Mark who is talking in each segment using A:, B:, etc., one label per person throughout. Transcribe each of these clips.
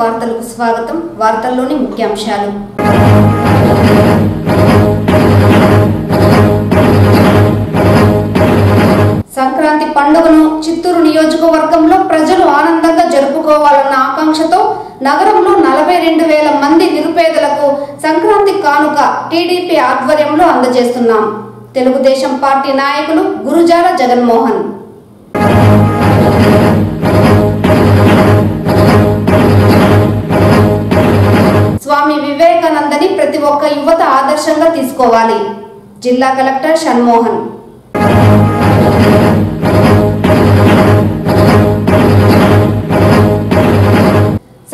A: వార్తలకు స్వాగతం. వార్తల్లోని ముఖ్యాంశాలు. సంక్రాంతి పండుగను చిత్తూరు నియోజకవర్గంలో ప్రజలు ఆనందంగా జరుపుకోవాలన్న ఆకాంక్షతో నగరంలో నలభై రెండు వేల మంది నిరుపేదలకు సంక్రాంతి కానుక టీడీపీ ఆధ్వర్యంలో అందజేస్తున్నాం. తెలుగుదేశం పార్టీ నాయకులు గురుజాల జగన్మోహన్. స్వామి వివేకానందని ప్రతి ఒక్క యువత ఆదర్శంగా తీసుకోవాలి. జిల్లా కలెక్టర్ షణ్మోహన్.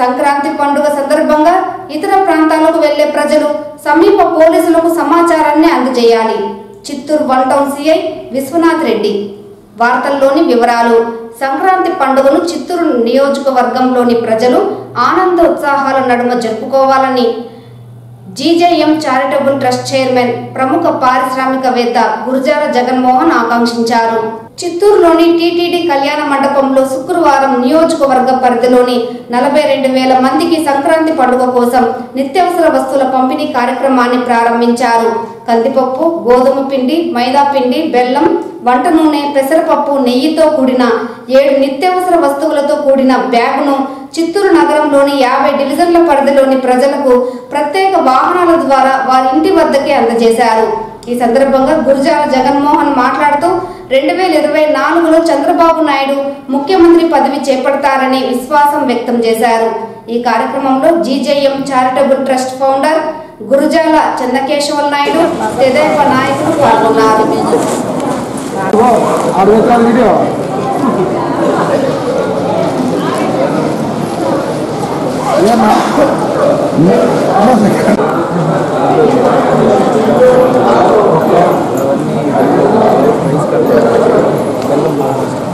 A: సంక్రాంతి పండుగ సందర్భంగా ఇతర ప్రాంతాలకు వెళ్ళే ప్రజలు సమీప పోలీసులకు సమాచారాన్ని అందజేయాలి. Chittoor one town CI Vishwanath Reddy. వార్తల్లోని వివరాలు సంక్రాంతి పండుగను చిత్తూరు నియోజకవర్గంలోని ప్రజలు ఆనందోత్సాహాల నడుమ జరుపుకోవాలని జీజేఎం చారిటబుల్ ట్రస్ట్ చైర్మన్ ప్రముఖ పారిశ్రామికవేత్త గురుజాల జగన్మోహన్ ఆకాంక్షించారు. చిత్తూరులోని టీటీడీ కళ్యాణ మండపంలో శుక్రవారం నియోజకవర్గ పరిధిలోని నలభై రెండు వేల మందికి సంక్రాంతి పండుగ కోసం నిత్యావసర వస్తువుల పంపిణీ కార్యక్రమాన్ని ప్రారంభించారు. కందిపప్పు గోధుమ పిండి మైదా పిండి బెల్లం వంట నూనె పెసరపప్పు నెయ్యితో కూడిన ఏడు నిత్యావసర వస్తువులతో కూడిన బ్యాగును చిత్తూరు నగరంలోని యాభై డివిజన్ల పరిధిలోని ప్రజలకు ప్రత్యేక వాహనాల ద్వారా వారి ఇంటి వద్దకే అందజేశారు. ఈ సందర్భంగా గురుజాల జగన్మోహన్ మాట్లాడుతూ రెండు వేల ఇరవై నాలుగులో చంద్రబాబు నాయుడు ముఖ్యమంత్రి పదవి చేపడతారని విశ్వాసం వ్యక్తం చేశారు. ఈ కార్యక్రమంలో GJM charitable trust founder Gurujala Chandrakeshaval Naidu తెదేప నాయకులు పాల్గొన్నారు.
B: ఆరు వేల వీడియో ఏమన్నా
C: రాంది తీసి సార్
B: డ్రోన్ పంపి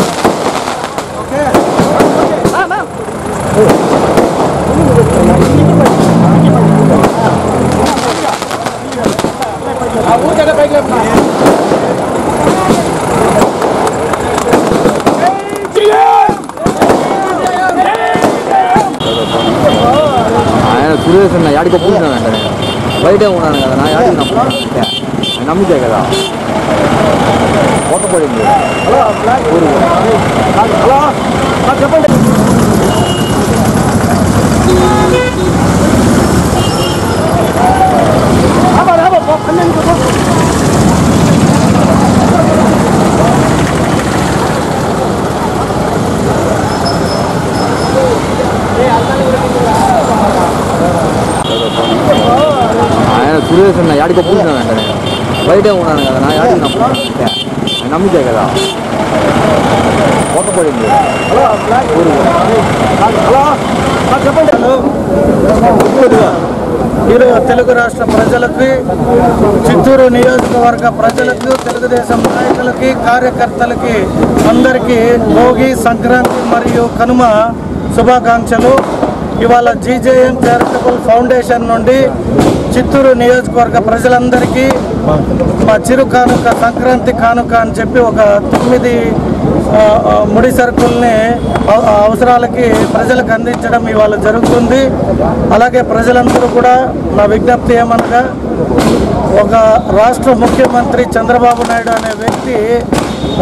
C: ఆయన సురేష్ అన్న యాడికి ఒప్పుకుంటున్నానంట నేను బయటే ఉన్నాను కదా నా యాడికి నమ్ముతాను అంతే ఆయన నమ్మితే కదా కొత్త పడింది ఆయన సురేష్ అన్న యాడికి ఒప్పుకుంటున్నానంట నేను బయటే ఉన్నాను కదా నా యాడికి నమ్ముతాను అంతే ఆయన నమ్మితే కదా కొత్త పడింది
B: ఈరోజు తెలుగు రాష్ట్ర ప్రజలకి చిత్తూరు నియోజకవర్గ ప్రజలకు తెలుగుదేశం నాయకులకి కార్యకర్తలకి అందరికీ భోగి సంక్రాంతి మరియు కనుమ శుభాకాంక్షలు. ఇవాళ జీజేఎం చారిటబుల్ ఫౌండేషన్ నుండి చిత్తూరు నియోజకవర్గ ప్రజలందరికీ మా చిరు కానుక సంక్రాంతి కానుక అని చెప్పి ఒక తొమ్మిది ముడి సరుకుల్ని అవసరాలకి ప్రజలకు అందించడం ఇవాళ జరుగుతుంది. అలాగే ప్రజలందరూ కూడా నా విజ్ఞప్తి ఏమనగా ఒక రాష్ట్ర ముఖ్యమంత్రి చంద్రబాబు నాయుడు అనే వ్యక్తి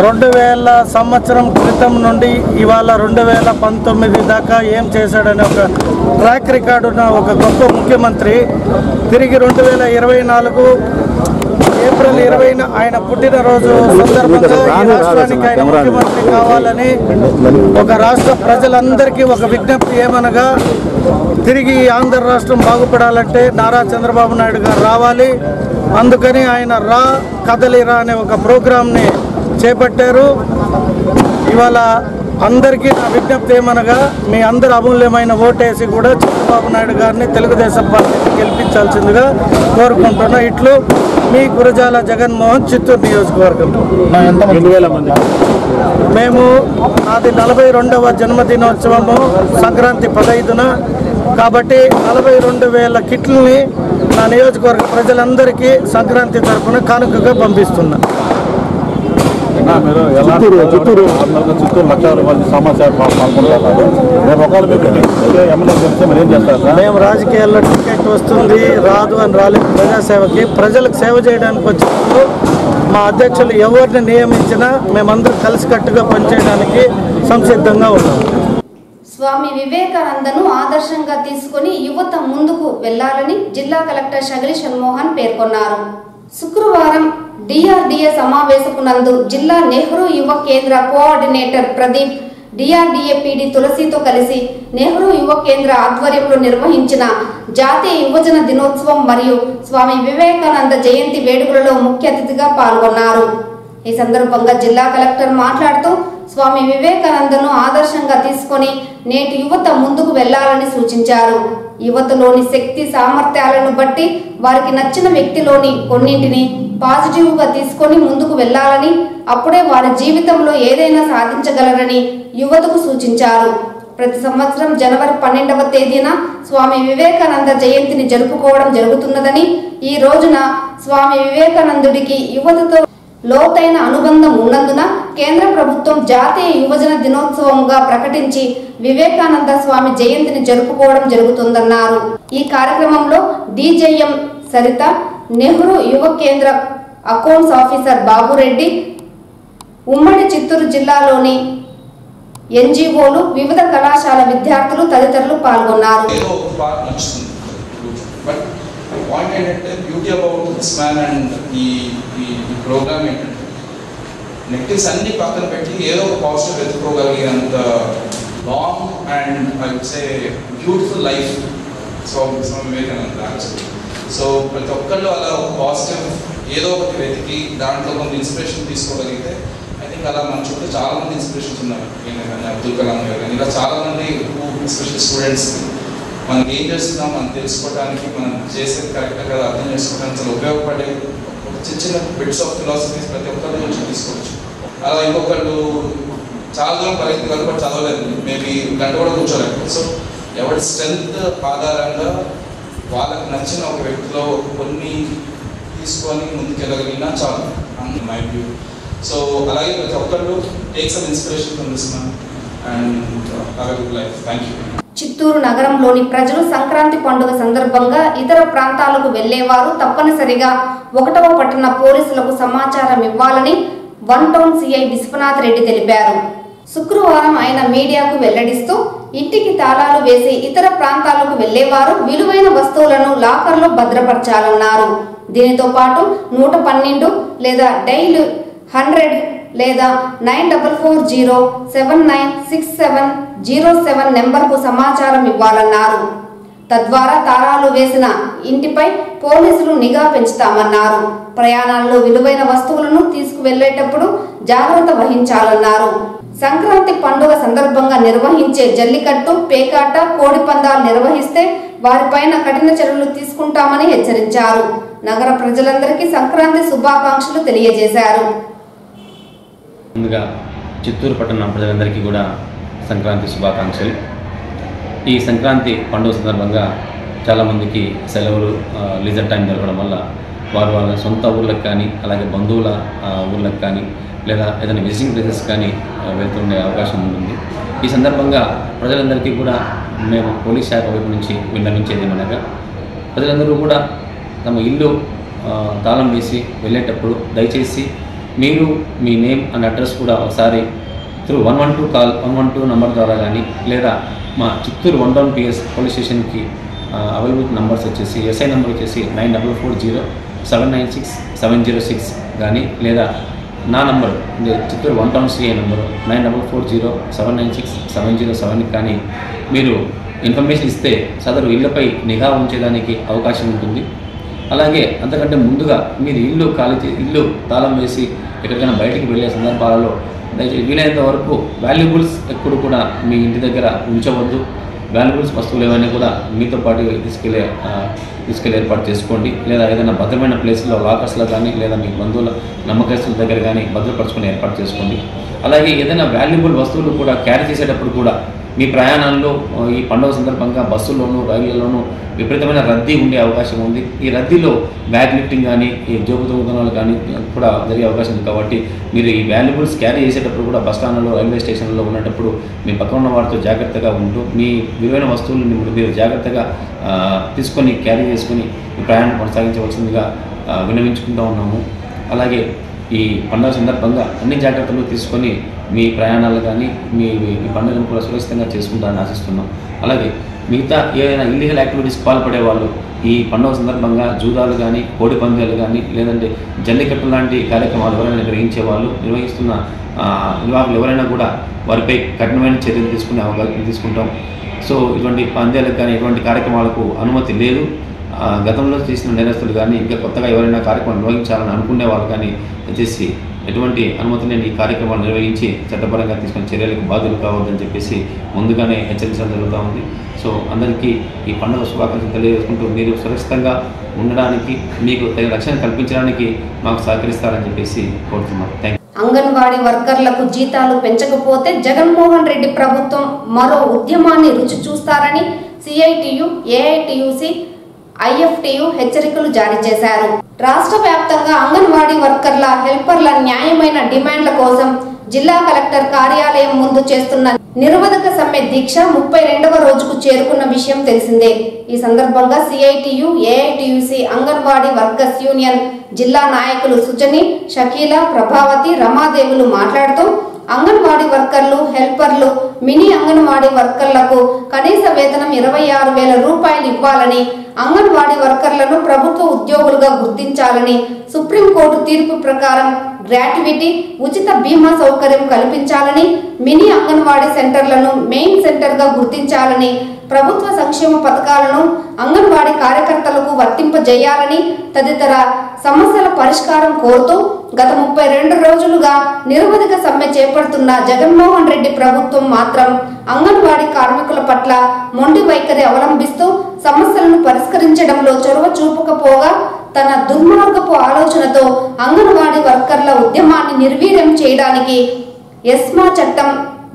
B: రెండు వేల సంవత్సరం క్రితం నుండి ఇవాళ రెండు వేల పంతొమ్మిది దాకా ఏం చేశాడనే ఒక ట్రాక్ రికార్డు ఉన్న ఒక గొప్ప ముఖ్యమంత్రి. తిరిగి రెండు వేల ఇరవై నాలుగు ఏప్రిల్ ఇరవైన ఆయన పుట్టినరోజు సందర్భంగా ఈ రాష్ట్రానికి ఆయన ముఖ్యమంత్రి కావాలని ఒక రాష్ట్ర ప్రజలందరికీ ఒక విజ్ఞప్తి ఏమనగా తిరిగి ఆంధ్ర రాష్ట్రం బాగుపడాలంటే నారా చంద్రబాబు నాయుడు గారు రావాలి. అందుకని ఆయన రా కదలిరా అనే ఒక ప్రోగ్రాంని చేపట్టారు. ఇవాళ అందరికీ నా విజ్ఞప్తి ఏమనగా మీ అందరు అమూల్యమైన ఓటేసి కూడా చంద్రబాబు నాయుడు గారిని తెలుగుదేశం పార్టీని గెలిపించాల్సిందిగా కోరుకుంటున్నా. ఇట్లు మీ గురజాల జగన్మోహన్ చిత్తూరు నియోజకవర్గం. మేము నాది నలభై రెండవ జన్మదినోత్సవము సంక్రాంతి పదైదున. కాబట్టి నలభై రెండు వేల కిట్లని నా నియోజకవర్గ ప్రజలందరికీ సంక్రాంతి తరఫున కానుకగా పంపిస్తున్నా.
D: చిత్తూరు చిత్తూరు. చిత్తూరు లక్ష రూపాయలు సమాచారం రేపు ఒకవేళ మీకు ఎమ్మెల్యే మీరు ఏం చేస్తారు
B: మేము రాజకీయాల్లో టికెట్ వస్తుంది రాదు అని రాలేదు. ప్రజాసేవకి ప్రజలకు సేవ చేయడానికి వచ్చినప్పుడు మా అధ్యక్షులు ఎవరిని నియమించినా మేమందరం కలిసికట్టుగా పనిచేయడానికి సంసిద్ధంగా ఉన్నాం.
A: స్వామి వివేకానందను ఆదర్శంగా తీసుకుని యువత ముందుకు వెళ్ళాలని జిల్లా కలెక్టర్ షగలి షణ్మోహన్ పేర్కొన్నారు. శుక్రవారం డిఆర్డీఏ సమావేశపు నందు జిల్లా Nehru Yuva Kendra coordinator Pradeep DRDA PD తులసితో కలిసి నెహ్రూ యువ కేంద్ర ఆధ్వర్యంలో నిర్వహించిన జాతీయ యువజన దినోత్సవం మరియు స్వామి వివేకానంద జయంతి వేడుకలలో ముఖ్య అతిథిగా పాల్గొన్నారు. ఈ సందర్భంగా జిల్లా కలెక్టర్ మాట్లాడుతూ స్వామి వివేకానందను ఆదర్శంగా తీసుకొని నేటి యువత ముందుకు వెళ్ళాలని సూచించారు. యువతలోని శక్తి సామర్థ్యాలను బట్టి వారికి నచ్చిన వ్యక్తిలోని కొన్నింటిని పాజిటివ్గా తీసుకొని ముందుకు వెళ్ళాలని అప్పుడే వారి జీవితంలో ఏదైనా సాధించగలరని యువతకు సూచించారు. ప్రతి సంవత్సరం జనవరి పన్నెండవ తేదీన స్వామి వివేకానంద జయంతిని జరుపుకోవడం జరుగుతున్నదని ఈ రోజున స్వామి వివేకానందుడికి యువతతో లోతైన అనుబంధం ఉన్నందున కేంద్ర ప్రభుత్వం జాతీయ యువజన దినోత్సవంగా ప్రకటించి వివేకానంద స్వామి జయంతిని జరుపుకోవడం జరుగుతుందన్నారు. ఈ కార్యక్రమంలో డీజేఎం సరిత నెహ్రూ యువ కేంద్ర అకౌంట్స్ ఆఫీసర్ బాబురెడ్డి ఉమ్మడి చిత్తూరు జిల్లాలోని ఎన్జిఓలు వివిధ కళాశాల విద్యార్థులు తదితరులు పాల్గొన్నారు.
E: ఏదో పాయింట్ ఏంటంటే beauty about this man and ఈ ఈ ప్రోగ్రామ్ ఏంటంటే నెగటివ్స్ అన్ని పక్కన పెట్టి ఏదో ఒక positive వెతుక్కోగలిగేంత long and I would say beautiful life Swami Swami Vivekananda actually so ప్రతి ఒక్కళ్ళు అలా ఒక పాజిటివ్ ఏదో ఒకటి వెతికి దాంట్లో కొంత ఇన్స్పిరేషన్ తీసుకోగలిగితే ఐ థింక్ అలా మన చుట్టూ చాలా మంది ఇన్స్పిరేషన్స్ ఉన్నారు కానీ అబ్దుల్ కలాం గారు కానీ ఇలా చాలా మంది ఎస్పెషల్ స్టూడెంట్స్ మనం ఏం చేస్తున్నాం మనం తెలుసుకోవడానికి మనం చేసేది కరెక్ట్ కదా అర్థం చేసుకోవడానికి చాలా ఉపయోగపడే ఒక చిన్న చిన్న బిట్స్ ఆఫ్ ఫిలాసఫీస్ ప్రతి ఒక్కరి నుంచి తీసుకోవచ్చు. అలా ఇంకొకళ్ళు చాలా దూరం పరిగెత్తి కూడా చదవలేదు. మేబీ గంట కూడా కూర్చోలేదు. సో ఎవరి స్ట్రెంగ్త్ ఆధారంగా వాళ్ళకు నచ్చిన ఒక వ్యక్తిలో కొన్ని తీసుకొని ముందుకెళ్ళగలిగినా చాలు. మై వ్యూ సో అలాగే ప్రతి ఒక్కళ్ళు take some inspiration from this man and good life thank you
A: Chittoor నగరంలోని ప్రజలు సంక్రాంతి పండుగ సందర్భంగా ఇతర ప్రాంతాలకు వెళ్ళేవారు తప్పనిసరిగా ఒకటవ పట్టణ పోలీసులకు సమాచారం ఇవ్వాలని one town CI Vishwanath Reddy తెలిపారు. శుక్రవారం ఆయన మీడియాకు వెల్లడిస్తూ ఇంటికి తాళాలు వేసి ఇతర ప్రాంతాలకు వెళ్ళేవారు విలువైన వస్తువులను లాకర్లో భద్రపరచాలన్నారు. దీనితో పాటు నూట పన్నెండు లేదా డైల్ హండ్రెడ్ లేదా nine double four zero seven nine six seven zero seven నెంబర్కు సమాచారం ఇవ్వాలన్నారు. తద్వారా తారాలు వేసిన ఇంటిపై పోలీసులు నిఘా పెంచుతామన్నారు. ప్రయాణాల్లో విలువైన వస్తువులను తీసుకువెళ్ళేటప్పుడు జాగ్రత్త వహించాలన్నారు. సంక్రాంతి పండుగ సందర్భంగా నిర్వహించే జల్లికట్టు పేకాట కోడి పందాలు నిర్వహిస్తే వారిపైన కఠిన చర్యలు తీసుకుంటామని హెచ్చరించారు. నగర ప్రజలందరికీ సంక్రాంతి శుభాకాంక్షలు తెలియజేశారు.
F: ముందుగా చిత్తూరు పట్టణ ప్రజలందరికీ కూడా సంక్రాంతి శుభాకాంక్షలు. ఈ సంక్రాంతి పండుగ సందర్భంగా చాలామందికి సెలవులు లీజర్ టైం దొరకడం వల్ల వారు వాళ్ళ సొంత ఊర్లకు కానీ అలాగే బంధువుల ఆ, ఊర్లకు కానీ లేదా ఏదైనా విజిటింగ్ ప్లేసెస్ కానీ వెళ్తుండే అవకాశం ఉంటుంది. ఈ సందర్భంగా ప్రజలందరికీ కూడా మేము పోలీస్ శాఖ వైపు నుంచి విన్నవించేది ఏమనగా ప్రజలందరూ కూడా తమ ఇల్లు తాళం వేసి వెళ్ళేటప్పుడు దయచేసి మీరు మీ నేమ్ అండ్ అడ్రస్ కూడా ఒకసారి through one one two call one one two number ద్వారా కానీ లేదా మా Chittoor one town PS police స్టేషన్కి అవైలబుల్ నంబర్స్ వచ్చేసి ఎస్ఐ నెంబర్ వచ్చేసి nine double four zero seven nine six seven zero six కానీ లేదా నా number. Chittoor one town CI number. Nine double four zero seven nine six seven zero సెవెన్కి కానీ మీరు information ఇస్తే సదరు ఇళ్ళపై నిఘా ఉంచేదానికి అవకాశం ఉంటుంది. అలాగే అంతకంటే ముందుగా మీరు ఇల్లు ఖాళీ ఇల్లు తాళం వేసి ఎక్కడికైనా బయటికి వెళ్ళే సందర్భాలలో దయచేసి వీలైనంత వరకు వాల్యుబుల్స్ ఎప్పుడు కూడా మీ ఇంటి దగ్గర ఉంచవద్దు. వాల్యుబుల్స్ వస్తువులు ఏమైనా కూడా మీతో పాటు తీసుకెళ్ళే తీసుకెళ్ళి ఏర్పాటు చేసుకోండి. లేదా ఏదైనా భద్రమైన ప్లేస్లో లాకర్స్లో కానీ లేదా మీ బంధువుల నమ్మకస్తుల దగ్గర కానీ భద్రపరచుకొని ఏర్పాటు చేసుకోండి. అలాగే ఏదైనా వాల్యుబుల్ వస్తువులు కూడా క్యారీ చేసేటప్పుడు కూడా మీ ప్రయాణాల్లో ఈ పండుగ సందర్భంగా బస్సుల్లోనూ రైళ్ళలోనూ విపరీతమైన రద్దీ ఉండే అవకాశం ఉంది. ఈ రద్దీలో బ్యాగ్ లిఫ్టింగ్ కానీ ఈ జోబు దొంగతనాలు కానీ కూడా జరిగే అవకాశం ఉంది కాబట్టి మీరు ఈ వాల్యుబుల్స్ క్యారీ చేసేటప్పుడు కూడా బస్ స్టాండ్లో రైల్వే స్టేషన్లో ఉన్నప్పుడు మీ పక్కన ఉన్న వారితో జాగ్రత్తగా ఉంటూ మీ విలువైన వస్తువులను మీరు- మీరు జాగ్రత్తగా తీసుకొని క్యారీ చేసుకొని ప్రయాణం కొనసాగించవలసిందిగా విన్నవించుకుంటూ ఉన్నాము. అలాగే ఈ పండుగ సందర్భంగా అన్ని జాగ్రత్తలు తీసుకొని మీ ప్రయాణాలు కానీ మీ మీ పండుగను కూడా సురక్షితంగా చేసుకుంటారని ఆశిస్తున్నాం. అలాగే మిగతా ఏదైనా ఇల్లీగల్ యాక్టివిటీస్ పాల్పడే వాళ్ళు ఈ పండుగ సందర్భంగా జూదాలు కానీ కోడి పందాలు కానీ లేదంటే జల్లికట్టు లాంటి కార్యక్రమాలు ఎవరైనా నిర్వహించే వాళ్ళు నిర్వహిస్తున్న ఆ, నిర్వాహకులు ఎవరైనా కూడా వారిపై కఠినమైన చర్యలు తీసుకునే అవకాశం తీసుకుంటాం. సో ఇటువంటి పందాలకు కానీ ఇటువంటి కార్యక్రమాలకు అనుమతి లేదు. గతంలో చేసిన నేరస్తులు కానీ ఇంకా కొత్తగా ఎవరైనా కార్యక్రమం నిర్వహించాలని అనుకునే వాళ్ళు కానీ దయచేసి ఎటువంటి అనుమతి లేని ఈ కార్యక్రమాలు నిర్వహించి చట్టపరంగా తీసుకున్న చర్యలకు బాధ్యులు కావద్దని చెప్పేసి ముందుగానే హెచ్చరించడం జరుగుతూ ఉంది. సో అందరికీ ఈ పండుగ శుభాకాంక్షలు తెలియజేసుకుంటూ మీరు సురక్షితంగా ఉండడానికి మీకు తగిన రక్షణ కల్పించడానికి మాకు సహకరిస్తారని చెప్పేసి కోరుతున్నాం. థ్యాంక్
A: అంగన్వాడీ వర్కర్లకు జీతాలు పెంచకపోతే జగన్మోహన్ రెడ్డి ప్రభుత్వం మరో ఉద్యమాన్ని రుచి చూస్తారని సిఐటియు ఏఐటియుసి ఐఎఫ్టియు హెచ్చరికలు జారీ చేశారు. రాష్ట్ర వ్యాప్తంగా అంగన్వాడీ వర్కర్ల హెల్పర్ల న్యాయమైన డిమాండ్ల కోసం జిల్లా కలెక్టర్ కార్యాలయం ముందు చేస్తున్న నిరోధక సమ్మె దీక్ష ముప్పై రెండవ రోజుకు చేరుకున్న విషయం తెలిసిందే. ఈ సందర్భంగా CITU AITUC Anganwadi workers union జిల్లా నాయకులు సుజని షకీల ప్రభావతి రమాదేవులు మాట్లాడుతూ అంగన్వాడీ వర్కర్లు హెల్పర్లు మినీ అంగన్వాడీ వర్కర్లకు కనీస వేతనం ఇరవై ఆరు వేల రూపాయలు ఇవ్వాలని అంగన్వాడీ వర్కర్లను ప్రభుత్వ ఉద్యోగులుగా గుర్తించాలని సుప్రీంకోర్టు తీర్పు ప్రకారం గ్రాట్యుటీ ఉచిత బీమా సౌకర్యం కల్పించాలని మినీ అంగన్వాడీ సెంటర్లను మెయిన్ సెంటర్గా గుర్తించాలని ప్రభుత్వ సంక్షేమ పథకాలను అంగన్వాడీ కార్యకర్తలకు వర్తింపజేయాలని తదితర సమస్యల పరిష్కారం కోరుతూ గత ముప్పై రెండు రోజులుగా నిరవధిక సమ్మె చేపడుతున్న జగన్మోహన్ రెడ్డి ప్రభుత్వం మాత్రం అంగన్వాడీ కార్మికుల పట్ల మొండి వైఖరి అవలంబిస్తూ సమస్యలను పరిష్కరించడంలో చొరవ చూపకపోగా తన దుర్మార్గపు ఆలోచనతో అంగన్వాడీ వర్కర్ల ఉద్యమాన్ని నిర్వీర్యం చేయడానికి ఎస్మా చట్టం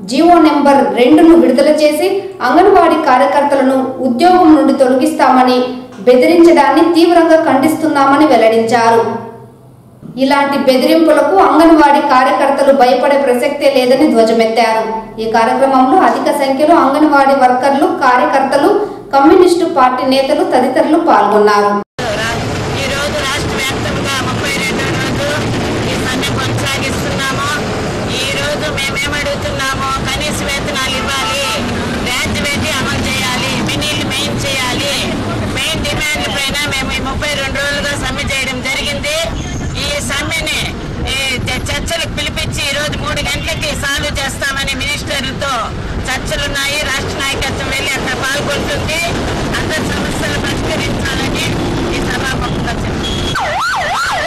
A: జీవో నెంబర్ రెండును విడుదల చేసి అంగన్వాడీ కార్యకర్తలను ఉద్యోగం నుండి తొలగిస్తామని బెదిరించడాన్ని తీవ్రంగా ఖండిస్తున్నామని వెల్లడించారు. ఇలాంటి బెదిరింపులకు అంగన్వాడీ కార్యకర్తలు భయపడే ప్రసక్తే లేదని ధ్వజమెత్తారు. ఈ కార్యక్రమంలో అధిక సంఖ్యలో అంగన్వాడీ వర్కర్లు కార్యకర్తలు కమ్యూనిస్టు పార్టీ నేతలు తదితరులు పాల్గొన్నారు
G: ఈ రోజు రాష్ట్ర వ్యాప్తంగా ముప్పై రెండో రోజు ఈ సమ్మె కొనసాగిస్తున్నాము ఈ రోజు మేమేమడుగుతున్నాము కనీస వేతనాలు ఇవ్వాలి గ్రాడ్యుయేట్ అమలు చేయాలి మినీలు మెయిన్ చేయాలి మెయిన్ డిమాండ్ పైన మేము ఈ ముప్పై రెండు రోజులుగా సమ్మె చేయడం జరిగింది ఈ సమ్మెని ఈ చ- పిలిపించి ఈ రోజు మూడు గంటలకి సాల్వ్ చేస్తామని మినిస్టర్లతో చర్చలున్నాయి. రాష్ట్ర నాయకత్వం వెళ్ళి అక్కడ పాల్గొంటుంది. అందరి సమస్యలు పరిష్కరించాలని ఈ సభాముఖంగా చెప్పారు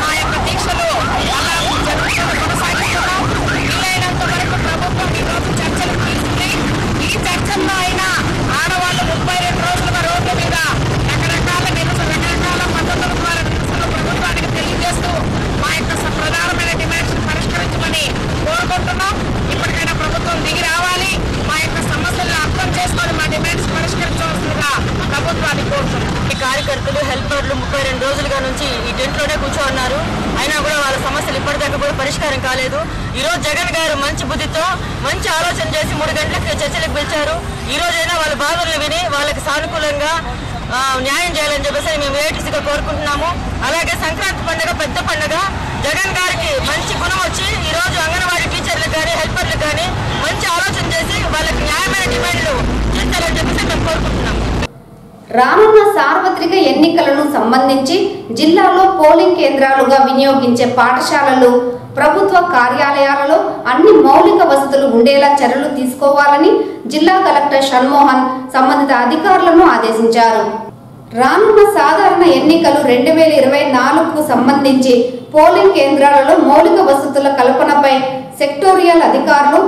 G: మా యొక్క దీక్షలు అలా జరుగుతూ కొనసాగిస్తున్నాం వీలైనంత వరకు ప్రభుత్వం ఈ రోజు చర్చలు తీసుకుని ఈ చర్చల్లో అయినా ఆడవాళ్ళు ముప్పై రెండు రోజులుగా రోడ్ల మీద రకరకాల నిరసన రకరకాల పద్ధతుల ద్వారా నిరసనలు ప్రభుత్వానికి తెలియజేస్తూ మా యొక్క స- ప్రధానమైన డిమాండ్స్ పరిష్కరించమని కోరుకుంటున్నాం ఇప్పటికైనా ప్రభుత్వం దిగి రావాలి మా యొక్క సమస్యలను అర్థం చేసుకొని మా డిమాండ్స్ పరిష్కరించవలసిందిగా ప్రభుత్వాన్ని కోరుతున్నాం ఈ కార్యకర్తలు హెల్పర్లు ముప్పై రెండు రోజులుగా నుంచి ఈ టెంట్లోనే కూర్చోన్నారు అయినా కూడా వాళ్ళ సమస్యలు ఇప్పటిదాకా కూడా పరిష్కారం కాలేదు ఈ రోజు జగన్ గారు మంచి బుద్ధితో మంచి ఆలోచన చేసి మూడు గంటలకు చర్చలకు పిలిచారు ఈ రోజైనా వాళ్ళ బాధలను విని వాళ్ళకి సానుకూలంగా ఆ, న్యాయం చేయాలని చెప్పేసి మేము ఏటీసీగా కోరుకుంటున్నాము అలాగే సంక్రాంతి పండుగ పెద్ద పండుగ జగన్ గారికి మంచి గుణం వచ్చి ఈ రోజు అంగన్వాడీ టీచర్లకు కానీ హెల్పర్లకు కానీ మంచి ఆలోచన చేసి వాళ్ళకి న్యాయమైన డిమాండ్లు
A: రానున్న సార్వత్రిక ఎన్నికలను సంబంధించి జిల్లాలో పోలింగ్ కేంద్రాలుగా వినియోగించే పాఠశాలలు ప్రభుత్వ కార్యాలయాలలో అన్ని మౌలిక వసతులు ఉండేలా చర్యలు తీసుకోవాలని జిల్లా కలెక్టర్ షణ్మోహన్ సంబంధిత అధికారులను ఆదేశించారు. రానున్న సాధారణ ఎన్నికలు రెండు వేల ఇరవై నాలుగుకు సంబంధించి పోలింగ్ కేంద్రాలలో మౌలిక వసతుల కల్పనపై సెక్టోరియల్ అధికారులు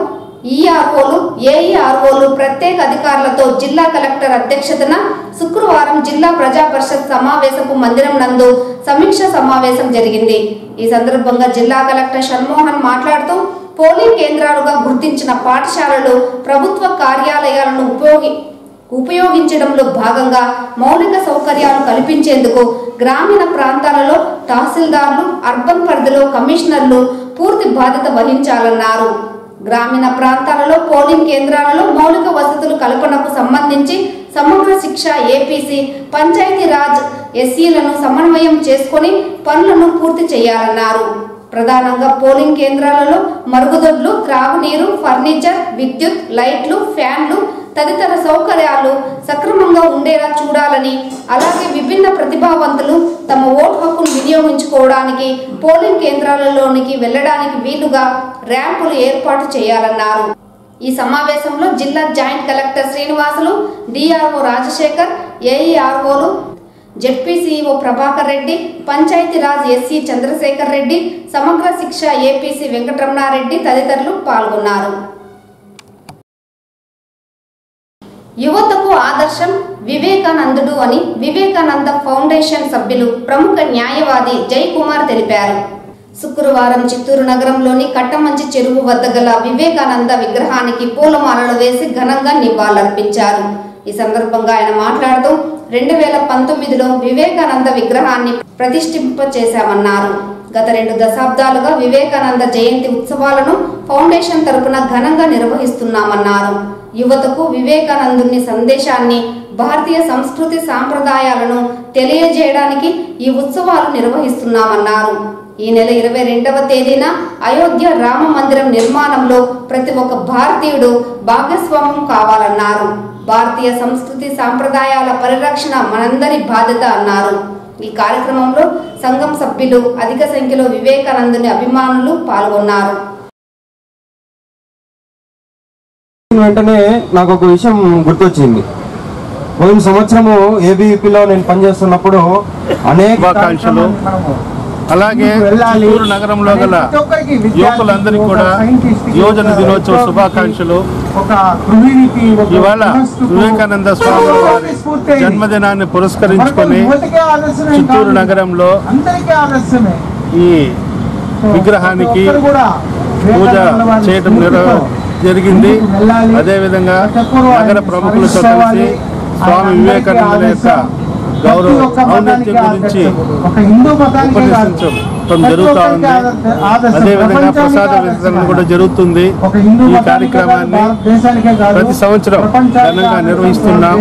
A: ఈఆర్ఓలు ఏఈఆర్ఓలు ప్రత్యేక అధికారులతో జిల్లా కలెక్టర్ అధ్యక్షతన శుక్రవారం జిల్లా ప్రజా పరిషత్ సమావేశపు మందిరం నందు సమీక్ష సమావేశం జరిగింది. ఈ సందర్భంగా జిల్లా కలెక్టర్ షణ్మోహన్ మాట్లాడుతూ పోలింగ్ కేంద్రాలుగా గుర్తించిన పాఠశాలలు ప్రభుత్వ కార్యాలయాలను ఉపయోగి ఉపయోగించడంలో భాగంగా మౌలిక సౌకర్యాలు కల్పించేందుకు గ్రామీణ ప్రాంతాలలో తహసీల్దార్లు అర్బన్ పరిధిలో కమిషనర్లు పూర్తి బాధ్యత వహించాలన్నారు. గ్రామీణ ప్రాంతాలలో పోలింగ్ కేంద్రాలలో మౌలిక వసతులు కల్పనకు సంబంధించి సమగ్ర శిక్ష ఏపీసీ పంచాయతీరాజ్ ఎస్సీలను సమన్వయం చేసుకొని పనులను పూర్తి చేయాలన్నారు. ప్రధానంగా పోలింగ్ కేంద్రాలలో మరుగుదొడ్లు త్రాగునీరు ఫర్నిచర్ విద్యుత్ లైట్లు ఫ్యాన్లు తదితర సౌకర్యాలు సక్రమంగా ఉండేలా చూడాలని అలాగే విభిన్న ప్రతిభావంతులు తమ ఓటు హక్కును వినియోగించుకోవడానికి పోలింగ్ కేంద్రాలలోనికి వెళ్ళడానికి వీలుగా ర్యాంపులు ఏర్పాటు చేయాలన్నారు. ఈ సమావేశంలో జిల్లా joint collector Srinivasulu DRO Rajasekhar ఏఈఆర్ఓలు ZPCO Prabhakar Reddy Panchayati Raj SC Chandrasekhar Reddy Samagra Shiksha APC Venkataramana Reddy తదితరులు పాల్గొన్నారు. యువతకు ఆదర్శం వివేకానందుడు అని వివేకానంద ఫౌండేషన్ సభ్యులు ప్రముఖ న్యాయవాది జయకుమార్ తెలిపారు. శుక్రవారం చిత్తూరు నగరంలోని కట్టమంచి చెరువు వద్ద గల వివేకానంద విగ్రహానికి పూలమాలలు వేసి ఘనంగా నివాళులర్పించారు. ఈ సందర్భంగా ఆయన మాట్లాడుతూ రెండు వేల పంతొమ్మిదిలో వివేకానంద విగ్రహాన్ని ప్రతిష్ఠింప చేశామన్నారు గత రెండు దశాబ్దాలుగా వివేకానంద జయంతి ఉత్సవాలను ఫౌండేషన్ తరపున ఘనంగా నిర్వహిస్తున్నామన్నారు. యువతకు వివేకానందుని సందేశాన్ని భారతీయ సంస్కృతి సాంప్రదాయాలను తెలియజేయడానికి ఈ ఉత్సవాలు నిర్వహిస్తున్నామన్నారు. ఈ నెల ఇరవై రెండవ తేదీన అయోధ్య రామ మందిరం నిర్మాణంలో ప్రతి ఒక్క భారతీయుడు భాగస్వామ్యం కావాలన్నారు. భారతీయ సంస్కృతి సాంప్రదాయాల పరిరక్షణ మనందరి బాధ్యత అన్నారు. ఈ కార్యక్రమంలో సంఘం సభ్యులు అధిక సంఖ్యలో వివేకానందుని అభిమానులు పాల్గొన్నారు.
H: వెంటనే నాకు ఒక విషయం గుర్తొచ్చింది. పోయిన సంవత్సరము ఏబీపీలో నేను పనిచేస్తున్నప్పుడు అనేక
D: అలాగే చిత్తూరు నగరంలో గల యువకులందరికీ కూడా యువజన దినోత్సవ శుభాకాంక్షలు. ఇవాళ వివేకానంద స్వామి వారి. జన్మదినాన్ని పురస్కరించుకొని చిత్తూరు. నగరంలో ఈ విగ్రహానికి పూజ చేయడం నిర-
I: స్ఫూర్తితో
D: జరిగింది. అదేవిధంగా నగర ప్రముఖులతో. కలిసి స్వామి వివేకానంద యొక్క. గౌరవ ఔన్నత్యం గురించి
I: ఆదర్శం. ప్రతి
D: జరుగుతూ ఉంది. అదేవిధంగా ప్రసాద. వితరణ కూడా జరుగుతుంది ఈ కార్యక్రమాన్ని. ప్రతి సంవత్సరం ఘనంగా. నిర్వహిస్తున్నాం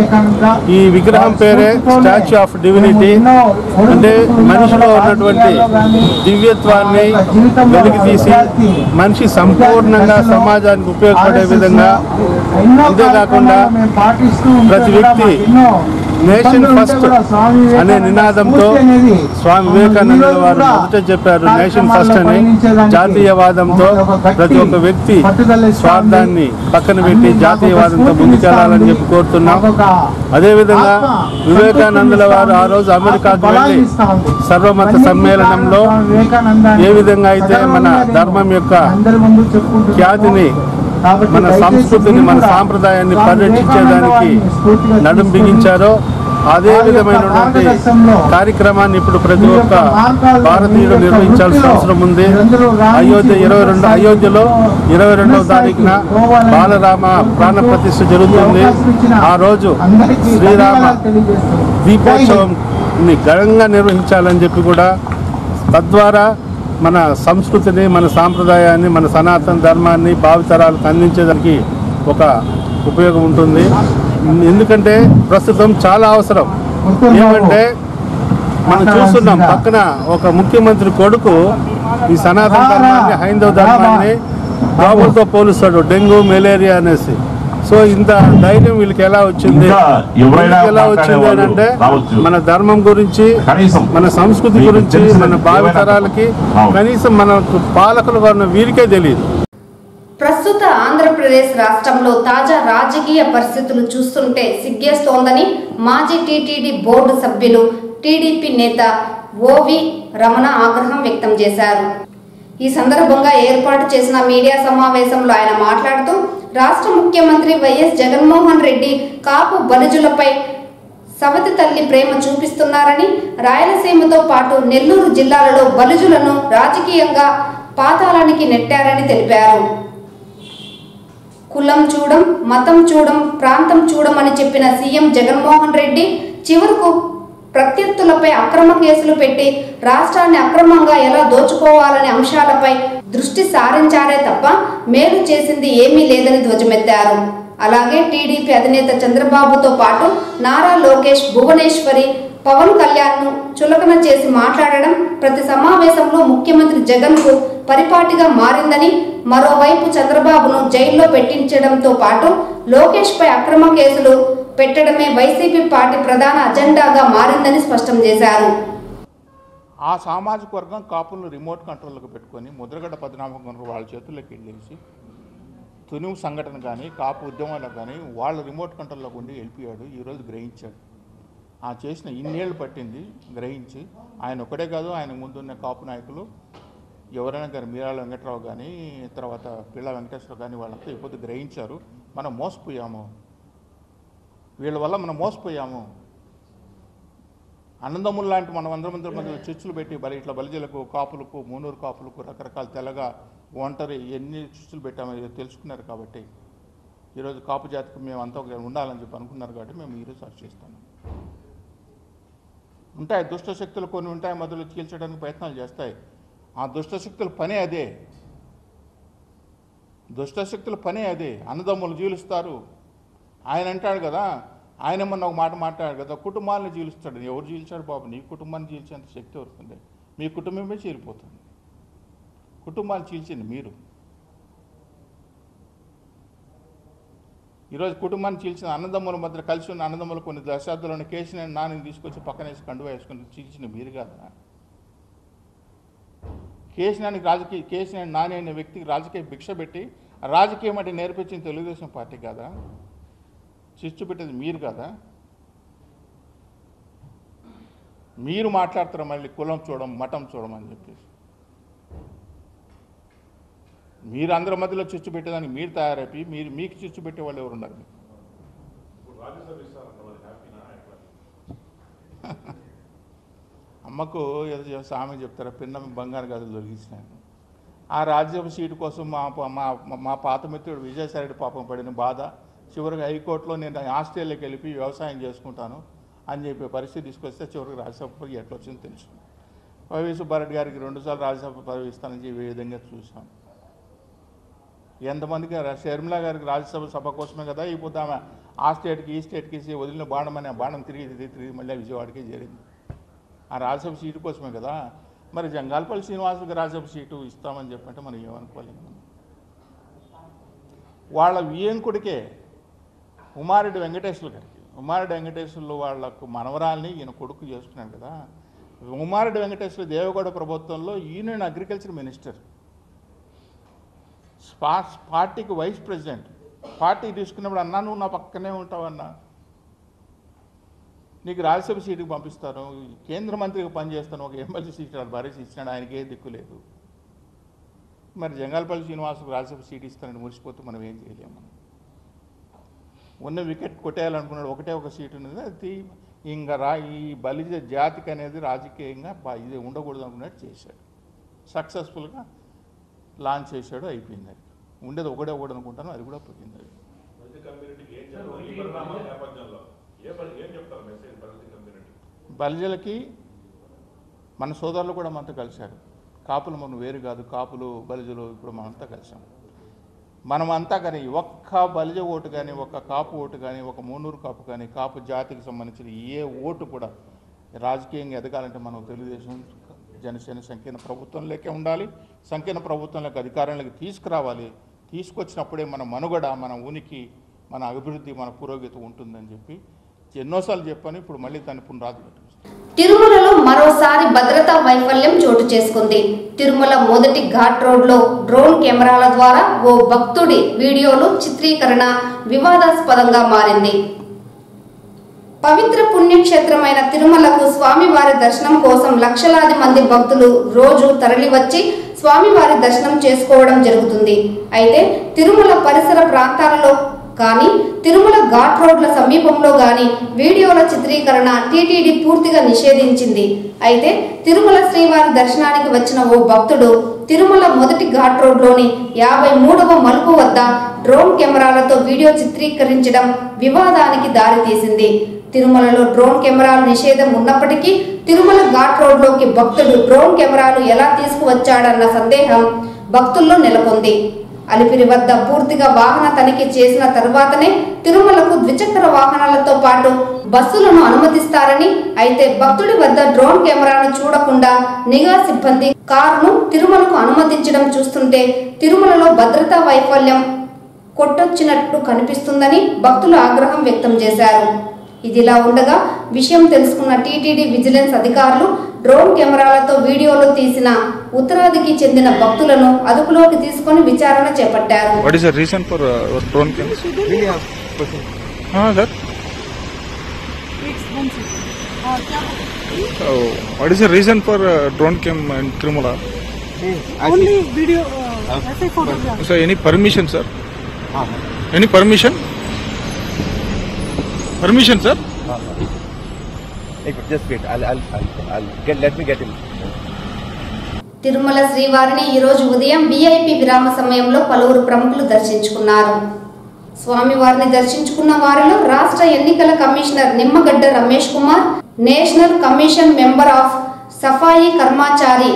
D: ఈ విగ్రహం పేరే స్టాచ్యూ ఆఫ్ డివినిటీ అంటే మనిషిలో
I: ఉన్న
D: ఉన్నటువంటి దివ్యత్వాన్ని వెలికి తీసి మనిషి సంపూర్ణంగా సమాజానికి ఉపయోగపడే విధంగా
I: ఎన్నో
D: ఇదే కాకుండా
I: కార్యక్రమాలు మేము పాటిస్తూ ఉంటే
D: ప్రతి వ్యక్తి నేషన్ ఫస్ట్ అనే నినాదంతో స్వామి వివేకానంద వారు మొదట చెప్పారు నేషన్ ఫస్ట్ అని జాతీయవాదంతో ప్రతి ఒక్క వ్యక్తి. స్వార్థాన్ని పక్కన పెట్టి జాతీయవాదంతో
I: ముందుకెళ్ళాలని
D: చెప్పి. కోరుతున్నాం అదేవిధంగా వివేకానందుల వారు ఆ రోజు. అమెరికాకు వెళ్ళి. సర్వమత సమ్మేళనంలో ఏ విధంగా అయితే మన ధర్మం యొక్క. ఖ్యాతిని మన సంస్కృతిని మన సాంప్రదాయాన్ని పరిరక్షించేదానికి నడుం బిగించారో అదే విధమైనటువంటి కార్యక్రమాన్ని ఇప్పుడు ప్రతి ఒక్క భారతీయుడు నిర్వహించాల్సిన అవసరం ఉంది అయోధ్య ఇరవై రెండు అయోధ్యలో ఇరవై రెండవ తారీఖున బాలరామ ప్రాణ ప్రతిష్ఠ జరుగుతుంది ఆ రోజు శ్రీరామ. దీపోత్సవం ఘనంగా నిర్వహించాలని చెప్పి కూడా తద్వారా మన సంస్కృతిని మన సాంప్రదాయాన్ని మన సనాతన ధర్మాన్ని భావితరాలకు అందించేదానికి ఒక ఉపయోగం ఉంటుంది. ఎందుకంటే ప్రస్తుతం చాలా అవసరం. ఏమంటే మనం చూస్తున్నాం పక్కన ఒక ముఖ్యమంత్రి కొడుకు ఈ సనాతన ధర్మాన్ని హైందవ ధర్మాన్ని దోమలతో పోలుస్తాడు డెంగ్యూ మలేరియా అనేసి. సో ఇంత ధైర్యం వీళ్ళకి ఎలా వచ్చింది ఎలా వచ్చింది అని అంటే. మన ధర్మం గురించి
J: కనీసం
D: మన సంస్కృతి గురించి మన భావితరాలకి. కనీసం మన పాలకులు వారిని వీరికే తెలియదు
A: ప్రస్తుత ఆంధ్రప్రదేశ్ రాష్ట్రంలో తాజా రాజకీయ పరిస్థితులు చూస్తుంటే సిగ్గేస్తోందని మాజీ టీటీడీ బోర్డు సభ్యులు టీడీపీ నేత ఓవి రమణ ఆగ్రహం వ్యక్తం చేశారు ఈ సందర్భంగా ఏర్పాటు చేసిన మీడియా సమావేశంలో ఆయన మాట్లాడుతూ రాష్ట్ర ముఖ్యమంత్రి వైఎస్ జగన్మోహన్ రెడ్డి కాపు బలిజులపై సవతి తల్లి ప్రేమ చూపిస్తున్నారని రాయలసీమతో పాటు నెల్లూరు జిల్లాలలో బలుజులను రాజకీయంగా పాతాళానికి నెట్టారని తెలిపారు. కులం చూడం మతం చూడం ప్రాంతం చూడమని చెప్పిన సీఎం జగన్మోహన్ రెడ్డి చివరకు ప్రత్యర్థులపై అక్రమ కేసులు పెట్టి రాష్ట్రాన్ని అక్రమంగా ఎలా దోచుకోవాలనే అంశాలపై దృష్టి సారించారే తప్ప మేలు చేసింది ఏమీ లేదని ధ్వజమెత్తారు. అలాగే టీడీపీ అధినేత చంద్రబాబుతో పాటు నారా లోకేష్ భువనేశ్వరి పవన్ కళ్యాణ్ను చులకన చేసి మాట్లాడడం ప్రతి సమావేశంలో ముఖ్యమంత్రి జగన్కు పరిపాటిగా మారిందని మరోవైపు చంద్రబాబును జైల్లో పెట్టించడంతో పాటు లోకేష్ పై అక్రమ కేసులు పెట్టడమే వైసీపీ పార్టీ ప్రధాన అజెండాగా మారిందని స్పష్టం చేశారు.
J: ఆ సామాజిక వర్గం కాపులను రిమోట్ కంట్రోల్కి పెట్టుకొని ముద్రగడ్డ పద్మనాభం వాళ్ళ చేతుల్లోకి వెళ్ళేసి తునివు సంఘటన కానీ కాపు ఉద్యమాలకు కానీ వాళ్ళ రిమోట్ కంట్రోల్లోకి ఉండి వెళ్ళిపోయాడు ఈరోజు గ్రహించాడు. ఆ చేసిన ఇన్నేళ్ళు పట్టింది గ్రహించి ఆయన ఒకడే కాదు ఆయన ముందున్న కాపు నాయకులు ఎవరైనా కానీ మీరాల వెంకట్రావు కానీ తర్వాత పిల్ల వెంకటేశ్వర కానీ వాళ్ళంతా ఇప్పుడు గ్రహించారు. మనం మోసపోయాము. వీళ్ళ వల్ల మనం మోసపోయాము. అనందములు లాంటి మనం అందరం అందరి మధ్య చర్చలు పెట్టి బలి ఇట్లా బలిజలకు కాపులకు మూనూరు కాపులకు రకరకాల తెల్లగా ఒంటరి ఎన్ని చర్చలు పెట్టామో తెలుసుకున్నారు కాబట్టి ఈరోజు కాపు జాతికి మేము అంతా ఉండాలని చెప్పి అనుకున్నారు కాబట్టి మేము ఈరోజు అరెస్ట్ చేస్తాము ఉంటాయి దుష్టశక్తులు కొన్ని ఉంటాయి మొదలు చీల్చడానికి ప్రయత్నాలు చేస్తాయి. ఆ దుష్ట శక్తుల పనే అదే. దుష్ట శక్తుల పనే అదే. అన్నదమ్ములు జీలుస్తారు ఆయన అంటాడు కదా ఆయన మొన్న ఒక మాట మాట్లాడాడు కదా కుటుంబాలను జీలుస్తాడు. ఎవరు జీల్చాడు బాబు? నీ కుటుంబాన్ని జీల్చేంత శక్తి వస్తుంది మీ కుటుంబమే చేరిపోతుంది కుటుంబాన్ని చీల్చింది మీరు. ఈరోజు కుటుంబాన్ని చీల్చిన అన్నదమ్ముల మధ్య కలిసి ఉన్న అన్నదమ్ములు కొన్ని దశాబ్దాలను కేసీని నాని తీసుకొచ్చి పక్కనేసి కండువా వేసుకుని చీల్చిన మీరు కదా కేసినానికి రాజకీయ కేసినాని నాని అనే వ్యక్తికి రాజకీయ భిక్ష పెట్టి రాజకీయం అంటే నేర్పించిన తెలుగుదేశం పార్టీ కాదా చిచ్చు పెట్టేది మీరు కదా? మీరు మాట్లాడతారు మళ్ళీ కులం చూడం మఠం చూడం అని చెప్పేసి. మీరు అందరి మధ్యలో చిచ్చు పెట్టేదానికి మీరు తయారైపోయి మీరు మీకు చిచ్చు పెట్టే వాళ్ళు ఎవరు ఉన్నారు? మీకు అమ్మకు ఏదో సామె చెప్తారా పిన్న బంగారు గదులు దొరికించినాను ఆ రాజ్యసభ సీటు కోసం మా మా మా పాత మిత్రుడు విజయసాయిరెడ్డి పాపం పడిన బాధ. చివరికి హైకోర్టులో నేను ఆస్ట్రేలియాకి వెళ్ళి వ్యవసాయం చేసుకుంటాను అని చెప్పి పరిస్థితి తీసుకొస్తే చివరికి రాజ్యసభ ఎట్లా వచ్చిందో తెలుసు. వైవి సుబ్బారెడ్డి గారికి రెండుసార్లు రాజ్యసభ పదవి ఇస్తానని చెప్పి ఈ విధంగా చూసాం. ఎంతమందికి షర్మిలా గారికి రాజ్యసభ సభ కోసమే కదా ఇప్పుడు ఆమె ఆ స్టేట్కి ఈ స్టేట్కి వదిలిన బాణం అనే ఆ బాణం తిరిగి తిరిగి తిరిగి మళ్ళీ విజయవాడకి చేరింది. ఆ రాజ్యసభ సీటు కోసమే కదా. మరి జంగాలపల్లి శ్రీనివాసుకి రాజ్యసభ సీటు ఇస్తామని చెప్పంటే మనం ఏమనుకోలేము. వాళ్ళ వియంకుడికే ఉమారెడ్డి వెంకటేశ్వర గారికి. ఉమారెడ్డి వెంకటేశ్వర్లు వాళ్ళకు మనవరాల్ని ఈయన కొడుకు చేసుకున్నాడు కదా. ఉమారెడ్డి వెంకటేశ్వర దేవగౌడ ప్రభుత్వంలో ఈయన అగ్రికల్చర్ మినిస్టర్ స్పా పార్టీకి వైస్ ప్రెసిడెంట్ పార్టీ తీసుకున్నప్పుడు అన్నా నువ్వు నా పక్కనే ఉంటావన్నా నీకు రాజ్యసభ సీటుకి పంపిస్తాను. కేంద్ర మంత్రిగా పనిచేస్తాను. ఒక ఎమ్మెల్సీ సీట్ అది భరేసి ఇచ్చినాడు. ఆయనకి ఏ దిక్కు లేదు. మరి జంగాలపల్లి శ్రీనివాసుకు రాజ్యసభ సీట్ ఇస్తానని మురిసిపోతే మనం ఏం చేయలేము. ఉన్న వికెట్ కొట్టేయాలనుకున్నాడు. ఒకటే ఒక సీట్ ఉన్నది. అది ఇంకా రా ఈ బలిజ జాతికి అనేది రాజకీయంగా బా- ఇది ఉండకూడదు అనుకున్నట్టు చేశాడు. సక్సెస్ఫుల్గా లాంచ్ చేశాడు అయిపోయింది అది. ఉండేది ఒకటే ఒకటి అనుకుంటాను అది కూడా పోయింది అది. బలిజలకి మన సోదరులు కూడా మనతో కలిశారు. కాపులు మనం వేరు కాదు కాపులు బలిజలు ఇప్పుడు మనంతా కలిసాం. మనమంతా కానీ ఒక్క బలిజ ఓటు కానీ ఒక్క కాపు ఓటు కానీ ఒక మూనూరు కాపు కానీ కాపు జాతికి సంబంధించిన ఏ ఓటు కూడా రాజకీయంగా ఎదగాలంటే మనం తెలుగుదేశం జనసేన సంకీర్ణ ప్రభుత్వంలోకే ఉండాలి. సంకీర్ణ ప్రభుత్వంలోకి అధికారంలోకి తీసుకురావాలి. తీసుకొచ్చినప్పుడే మన మనుగడ మన ఉనికి మన అభివృద్ధి మన పురోగతి ఉంటుందని చెప్పి ఎన్నోసార్లు చెప్పాను. ఇప్పుడు మళ్ళీ దాన్ని పునరాది పెట్టాను
A: మరోసారి భద్రతా వైఫల్యం చోటు చేసుకుంది. తిరుమల మొదటి ఘాట్ రోడ్లో డ్రోన్ కెమెరాల ద్వారా ఓ భక్తుడి వీడియోలు చిత్రీకరణ వివాదాస్పదంగా మారింది. పవిత్ర పుణ్యక్షేత్రమైన తిరుమలకు స్వామివారి దర్శనం కోసం లక్షలాది మంది భక్తులు రోజు తరలివచ్చి స్వామివారి దర్శనం చేసుకోవడం జరుగుతుంది. అయితే తిరుమల పరిసర ప్రాంతాలలో కానీ తిరుమల ఘాట్ రోడ్ల సమీపంలో గాని వీడియోల చిత్రీకరణ టీటీడీ పూర్తిగా నిషేధించింది. అయితే తిరుమల శ్రీవారి దర్శనానికి వచ్చిన ఓ భక్తుడు తిరుమల మొదటి ఘాట్ రోడ్లోని యాభై మూడవ మలుపు వద్ద డ్రోన్ కెమెరాలతో వీడియో చిత్రీకరించడం వివాదానికి దారితీసింది. తిరుమలలో డ్రోన్ కెమెరాల నిషేధం ఉన్నప్పటికీ తిరుమల ఘాట్ రోడ్లోకి భక్తుడు డ్రోన్ కెమెరాలు ఎలా తీసుకువచ్చాడన్న సందేహం భక్తుల్లో నెలకొంది. అలిపిరి వద్ద పూర్తిగా వాహన తనిఖీ చేసిన తరువాతనే తిరుమలకు ద్విచక్ర వాహనాలతో పాటు బస్సులను అనుమతిస్తారని అయితే భక్తుడి వద్ద డ్రోన్ కెమెరాను చూడకుండా నిఘా సిబ్బంది కారును తిరుమలకు అనుమతించడం చూస్తుంటే తిరుమలలో భద్రతా వైఫల్యం కొట్టొచ్చినట్టు కనిపిస్తుందని భక్తులు ఆగ్రహం వ్యక్తం చేశారు. ఇదిలా ఉండగా విషయం తెలుసుకున్న టీటీడీ విజిలెన్స్ అధికారులు డ్రోన్ కెమెరాలతో వీడియోలు తీసిన ఉత్తరాదికి చెందిన భక్తులను అదుపులోకి తీసుకుని విచారణ చేపట్టారు.
K: What is the
C: reason
K: for drone sir is
C: reason for drone Tirumala sir any permission sir any permission permission sir
A: Tirumala శ్రీవారిని ఈరోజు ఉదయం విఐపి విరామ సమయంలో పలువురు ప్రముఖులు దర్శించుకున్నారు. స్వామివారిని దర్శించుకున్న వారిలో రాష్ట్ర ఎన్నికల commissioner Nimmagadda Ramesh Kumar national commission member of Safai Karmachari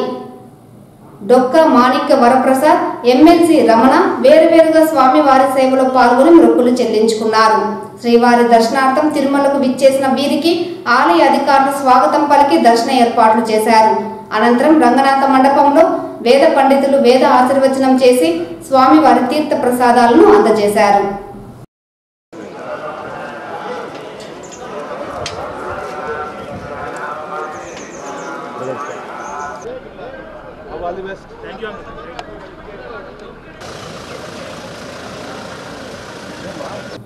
A: Dokka Manikya Varaprasad MLC Ramana వేరువేరుగా స్వామివారి సేవలో పాల్గొని మృక్కులు చెల్లించుకున్నారు. శ్రీవారి దర్శనార్థం తిరుమలకు విచ్చేసిన వీరికి ఆలయ అధికారులు స్వాగతం పలికి దర్శన ఏర్పాట్లు చేశారు. అనంతరం రంగనాథ మండపంలో వేద పండితులు వేద ఆశీర్వచనం చేసి స్వామివారి తీర్థ ప్రసాదాలను అందజేశారు.